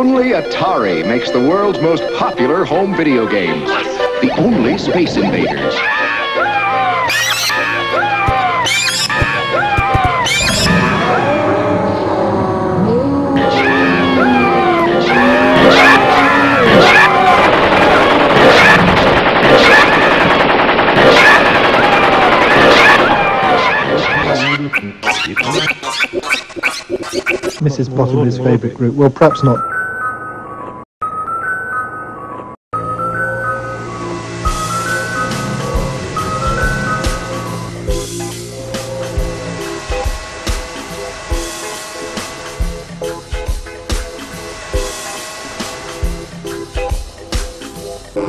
Only Atari makes the world's most popular home video games. The only Space Invaders. Mrs. Bottomley's favourite group. Well, perhaps not.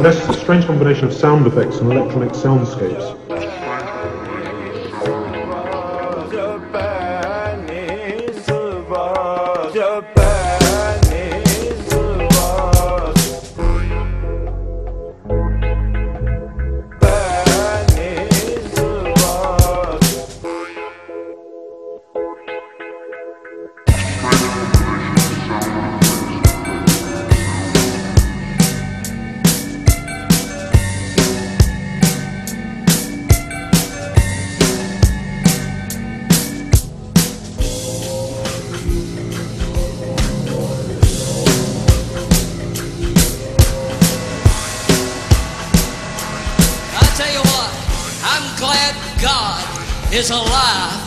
This is a strange combination of sound effects and electronic soundscapes. Is alive. I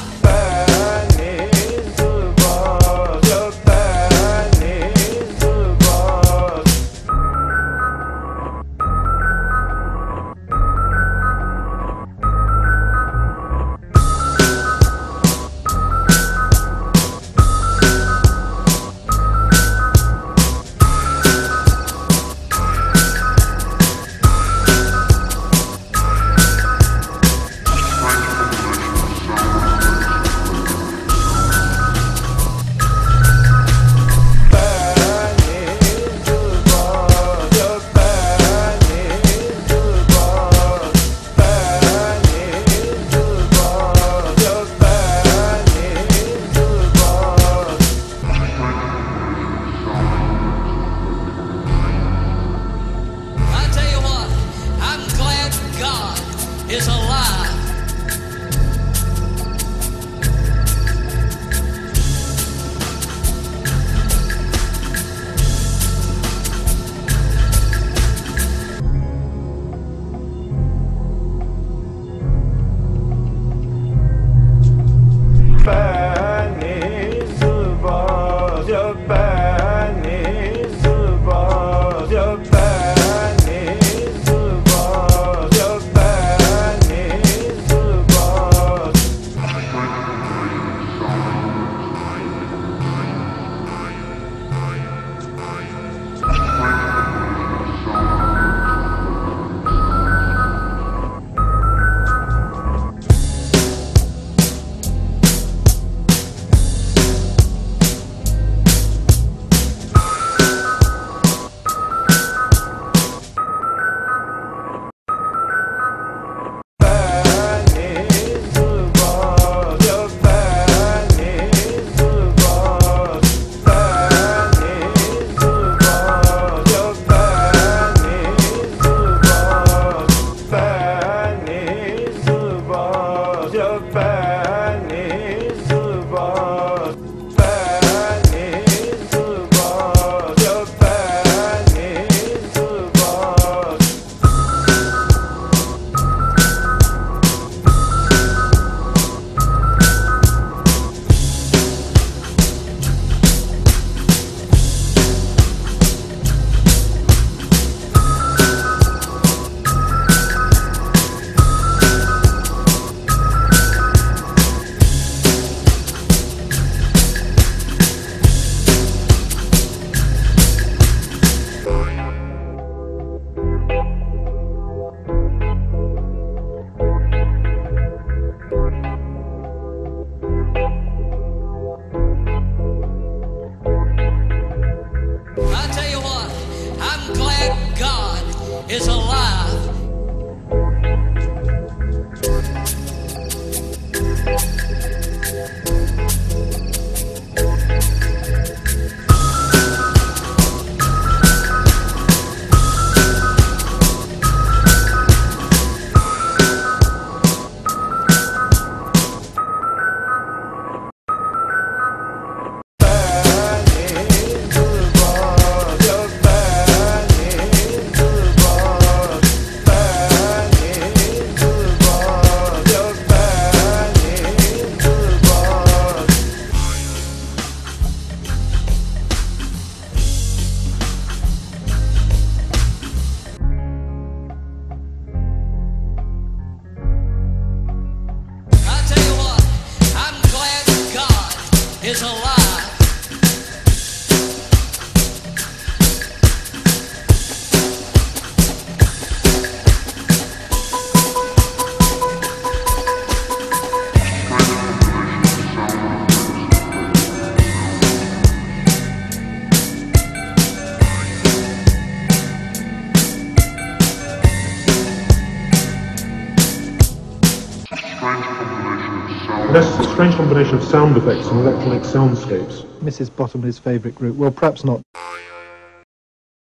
Your back. Is alive. That's a strange combination of sound effects and electronic soundscapes. Mrs. Bottomley's favourite group. Well, perhaps not.